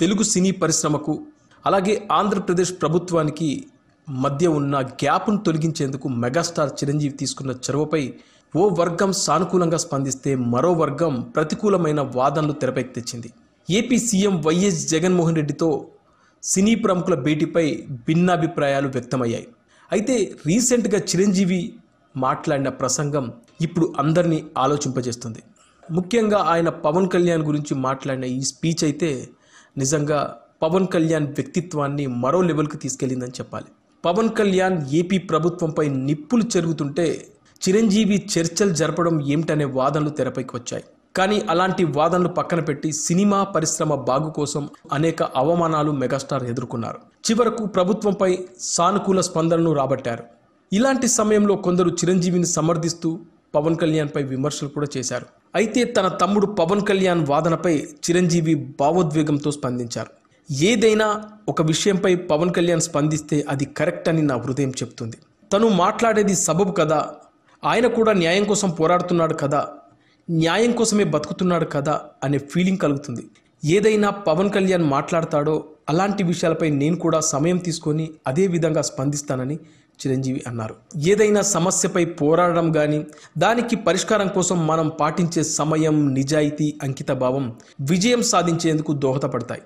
తెలుగు సినీ పరిశ్రమకు అలాగే ఆంధ్రప్రదేశ్ ప్రభుత్వానికి మధ్య ఉన్న గ్యాప్ను తొలగించేందుకు మెగాస్టార్ చిరంజీవి తీసుకున్న చొరవపై ఓ వర్గం సానుకూలంగా స్పందిస్తే మరో వర్గం ప్రతికూలమైన వాదనలు తెరపైకి తెచ్చింది. ఏపీ సీఎం వైఎస్ జగన్మోహన్ రెడ్డితో సినీ ప్రముఖుల భేటీపై భిన్నాభిప్రాయాలు వ్యక్తమయ్యాయి. అయితే రీసెంట్గా చిరంజీవి మాట్లాడిన ప్రసంగం ఇప్పుడు అందరినీ ఆలోచింపజేస్తుంది. ముఖ్యంగా ఆయన పవన్ కళ్యాణ్ గురించి మాట్లాడిన ఈ స్పీచ్ అయితే నిజంగా పవన్ కళ్యాణ్ వ్యక్తిత్వాన్ని మరో లెవెల్కి తీసుకెళ్ళిందని చెప్పాలి. పవన్ కళ్యాణ్ ఏపీ ప్రభుత్వంపై నిప్పులు చెరుగుతుంటే చిరంజీవి చర్చలు జరపడం ఏమిటనే వాదనలు తెరపైకి వచ్చాయి. కానీ అలాంటి వాదనలు పక్కన పెట్టి సినిమా పరిశ్రమ బాగు కోసం అనేక అవమానాలు మెగాస్టార్ ఎదుర్కొన్నారు. చివరకు ప్రభుత్వంపై సానుకూల స్పందనను రాబట్టారు. ఇలాంటి సమయంలో కొందరు చిరంజీవిని సమర్థిస్తూ పవన్ కళ్యాణ్పై విమర్శలు కూడా చేశారు. అయితే తన తమ్ముడు పవన్ కళ్యాణ్ వాదనపై చిరంజీవి భావోద్వేగంతో స్పందించారు. ఏదైనా ఒక విషయంపై పవన్ కళ్యాణ్ స్పందిస్తే అది కరెక్ట్ అని నా హృదయం చెప్తుంది. తను మాట్లాడేది సబబు కదా ఆయన కూడా న్యాయం కోసం పోరాడుతున్నాడు కదా న్యాయం కోసమే బతుకుతున్నాడు కదా అనే ఫీలింగ్ కలుగుతుంది. ఏదైనా పవన్ కళ్యాణ్ మాట్లాడతాడో అలాంటి విషయాలపై నేను కూడా సమయం తీసుకొని అదే విధంగా స్పందిస్తానని చిరంజీవి అన్నారు. ఏదైనా సమస్యపై పోరాడడం కానీ దానికి పరిష్కారం కోసం మనం పాటించే సమయం నిజాయితీ అంకితభావం విజయం సాధించేందుకు దోహదపడతాయి.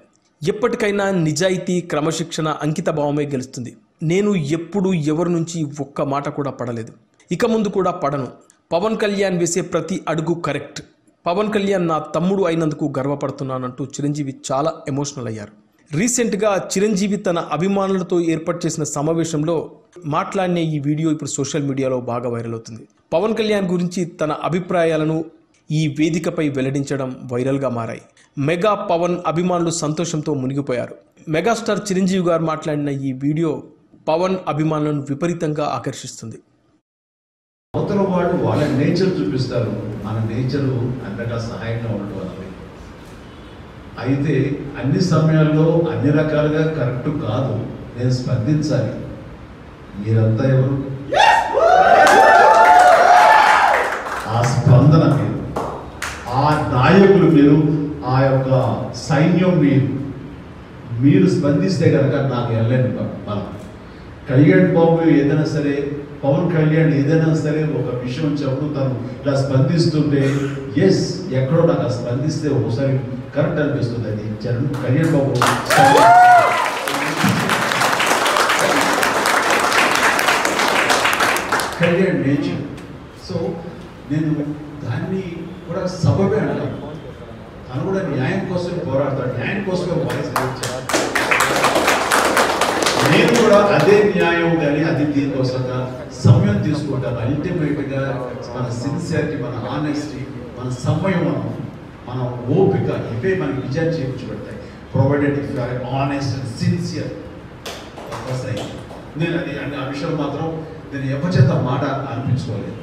ఎప్పటికైనా నిజాయితీ క్రమశిక్షణ అంకితభావమే గెలుస్తుంది. నేను ఎప్పుడు ఎవరి నుంచి ఒక్క మాట కూడా పడలేదు. ఇక ముందు కూడా పడను. పవన్ కళ్యాణ్ వేసే ప్రతి అడుగు కరెక్ట్. పవన్ కళ్యాణ్ నా తమ్ముడు అయినందుకు గర్వపడుతున్నానంటూ చిరంజీవి చాలా ఎమోషనల్ అయ్యారు. రీసెంట్గా చిరంజీవి తన అభిమానులతో ఏర్పాటు చేసిన సమావేశంలో మాట్లాడిన ఈ వీడియో ఇప్పుడు సోషల్ మీడియాలో బాగా వైరల్ అవుతుంది. పవన్ కళ్యాణ్ గురించి తన అభిప్రాయాలను ఈ వేదికపై వెల్లడించడం వైరల్గా మారాయి. మెగా పవన్ అభిమానులు సంతోషంతో మునిగిపోయారు. మెగాస్టార్ చిరంజీవి గారు మాట్లాడిన ఈ వీడియో పవన్ అభిమానులను విపరీతంగా ఆకర్షిస్తుంది. అవతల వాళ్ళు వాళ్ళ నేచర్ చూపిస్తారు. మన నేచరు అంతగా సహాయంగా ఉండటం అన్నది అయితే అన్ని సమయాల్లో అన్ని రకాలుగా కరెక్ట్ కాదు. నేను స్పందించాలి. మీరంతా ఎవరు? ఆ స్పందన మీరు ఆ నాయకులు మీరు ఆ యొక్క సైన్యం మీరు. మీరు స్పందిస్తే కనుక నాకు వెళ్ళండి బలం. కళ్యాణ్ బాబు ఏదైనా సరే పవన్ కళ్యాణ్ ఏదైనా సరే ఒక విషయం చెప్పుతాను ఇలా స్పందిస్తుంటే ఎస్ ఎక్కడో నాకు స్పందిస్తే ఒకసారి కరెక్ట్ అనిపిస్తుంది అది జన్ కళ్యాణ్ బాబు. కళ్యాణ్ నేచర్ సో నేను దాన్ని కూడా సబబే అంటాను. తను కూడా న్యాయం కోసం పోరాడతాడు. న్యాయం కోసమే వాయిస్ నేను కూడా అదే న్యాయం కానీ అది దీనికోసంగా సమయం తీసుకుంటాను. అల్టిమేట్గా మన సిన్సియారిటీ మన ఆనెస్టీ మన సమయం మనం మన ఓపిక ఇవే మనకి విజయం చేయించబడతాయి provided if are honest and sincere నేను అది అంటే ఆ విషయం మాత్రం నేను ఎవరి చేత మాట అనిపించుకోలేదు.